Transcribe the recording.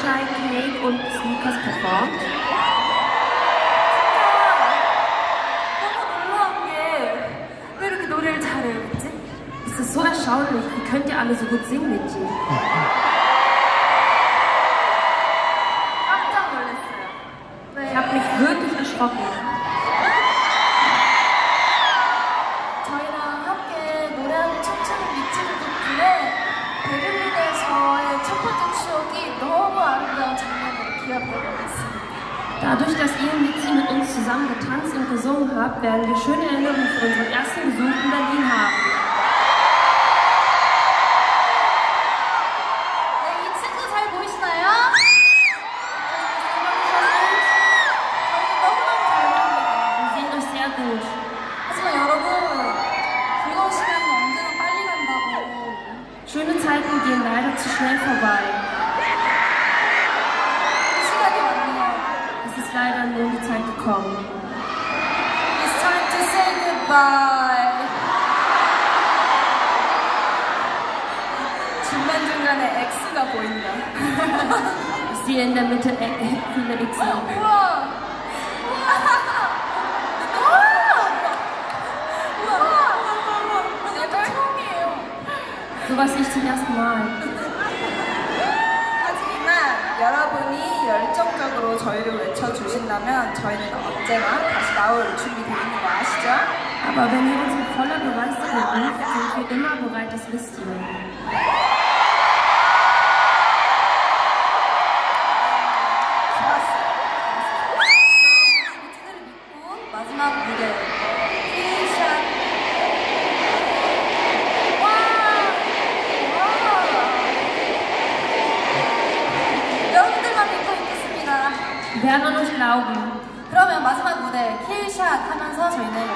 Sunshine Cake und Sneakers performt. Das ist so erstaunlich. Wie könnt ihr alle so gut singen, Mädchen? Ich habe mich wirklich erschrocken. Dadurch, dass ihr und sie mit uns zusammen getanzt und gesungen habt, werden wir schöne Erinnerungen für unseren ersten Besuch in Berlin haben. Schöne Zeiten gehen leider zu schnell vorbei. leider nun die Zeit gekommen. It's time to say goodbye. 중간중간에 X가 보인다. Ich sehe in der Mitte äh, viele X. 우와! 우와! 내가 처음이에요. Sowas sehe ich zum ersten Mal. 하지만 여러분 이 열정적으로 저희를 외쳐주신다면 저희는 언제나 다시 나올 준비되어 있는 거 아시죠? Aber wenn ihr uns mit voller Begeisterung ruft, sind wir immer bereit, das wisst ihr. 마지막 무대 네, 대한민국 실라오기. 그러면 마지막 무대 킬샷 하면서 저희는